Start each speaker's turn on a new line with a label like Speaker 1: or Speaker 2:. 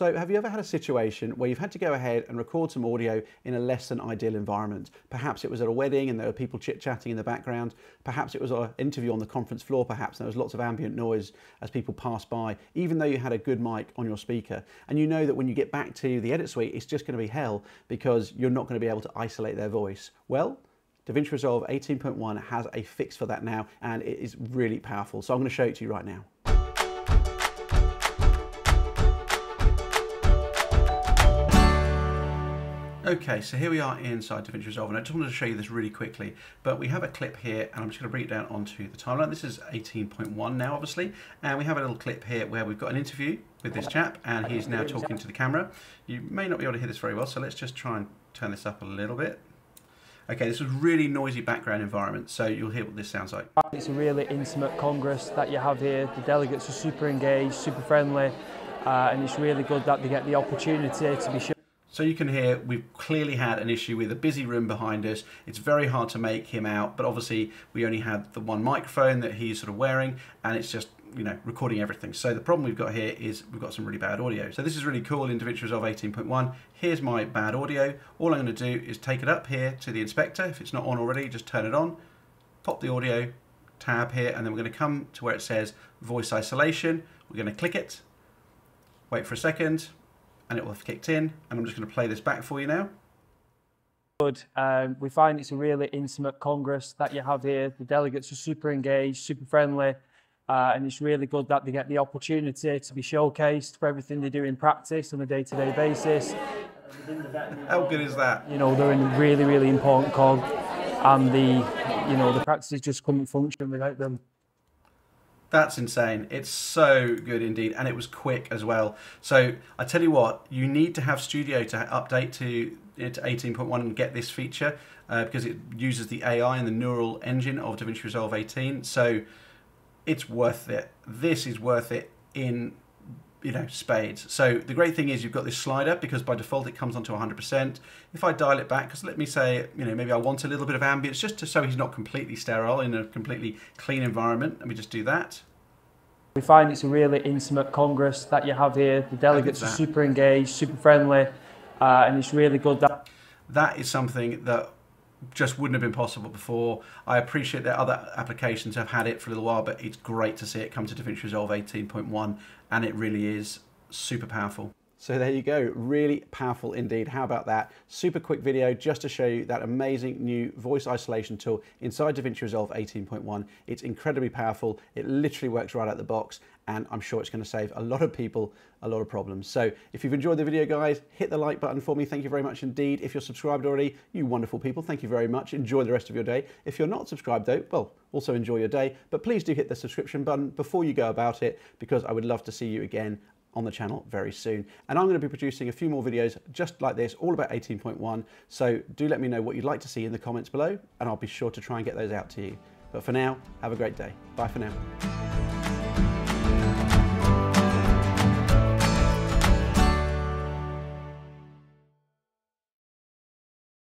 Speaker 1: So have you ever had a situation where you've had to go ahead and record some audio in a less than ideal environment? Perhaps it was at a wedding and there were people chit-chatting in the background. Perhaps it was an interview on the conference floor, perhaps, and there was lots of ambient noise as people passed by, even though you had a good mic on your speaker. And you know that when you get back to the edit suite, it's just going to be hell because you're not going to be able to isolate their voice. Well, DaVinci Resolve 18.1 has a fix for that now, and it is really powerful. So I'm going to show it to you right now. Okay, so here we are inside DaVinci Resolve, and I just wanted to show you this really quickly, but we have a clip here, and I'm just going to bring it down onto the timeline. This is 18.1 now, obviously, and we have a little clip here where we've got an interview with this chap, and he's now talking to the camera. You may not be able to hear this very well, so let's just try and turn this up a little bit. Okay, this is really noisy background environment, so you'll hear what this sounds like.
Speaker 2: It's a really intimate congress that you have here. The delegates are super engaged, super friendly, uh, and it's really good that they get the opportunity to be sure.
Speaker 1: So you can hear we've clearly had an issue with a busy room behind us. It's very hard to make him out, but obviously we only had the one microphone that he's sort of wearing and it's just, you know, recording everything. So the problem we've got here is we've got some really bad audio. So this is really cool in DaVinci Resolve 18.1. Here's my bad audio. All I'm going to do is take it up here to the inspector. If it's not on already, just turn it on, pop the audio tab here, and then we're going to come to where it says voice isolation. We're going to click it, wait for a second, and it will have kicked in. And I'm just going to play this back for you now.
Speaker 2: Good. Um, we find it's a really intimate congress that you have here. The delegates are super engaged, super friendly, uh, and it's really good that they get the opportunity to be showcased for everything they do in practice on a day-to-day basis.
Speaker 1: How good is that?
Speaker 2: You know, they're in a really, really important cog, and the, you know, the practices just couldn't function without them.
Speaker 1: That's insane. It's so good indeed, and it was quick as well. So I tell you what, you need to have Studio to update to, to 18.1 and get this feature uh, because it uses the AI and the neural engine of DaVinci Resolve 18. So it's worth it. This is worth it in you know spades. So the great thing is you've got this slider because by default it comes onto 100%. If I dial it back, because let me say, you know, maybe I want a little bit of ambience just to, so he's not completely sterile in a completely clean environment. Let me just do that.
Speaker 2: We find it's a really intimate congress that you have here. The delegates are super engaged, super friendly, uh, and it's really good that.
Speaker 1: That is something that just wouldn't have been possible before. I appreciate that other applications have had it for a little while, but it's great to see it come to DaVinci Resolve 18.1, and it really is super powerful. So there you go, really powerful indeed. How about that? Super quick video just to show you that amazing new voice isolation tool inside DaVinci Resolve 18.1. It's incredibly powerful. It literally works right out the box and I'm sure it's going to save a lot of people a lot of problems. So if you've enjoyed the video guys, hit the like button for me. Thank you very much indeed. If you're subscribed already, you wonderful people, thank you very much. Enjoy the rest of your day. If you're not subscribed though, well, also enjoy your day, but please do hit the subscription button before you go about it because I would love to see you again on the channel very soon. And I'm going to be producing a few more videos just like this, all about 18.1. So do let me know what you'd like to see in the comments below, and I'll be sure to try and get those out to you. But for now, have a great day. Bye for now.